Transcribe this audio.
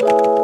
you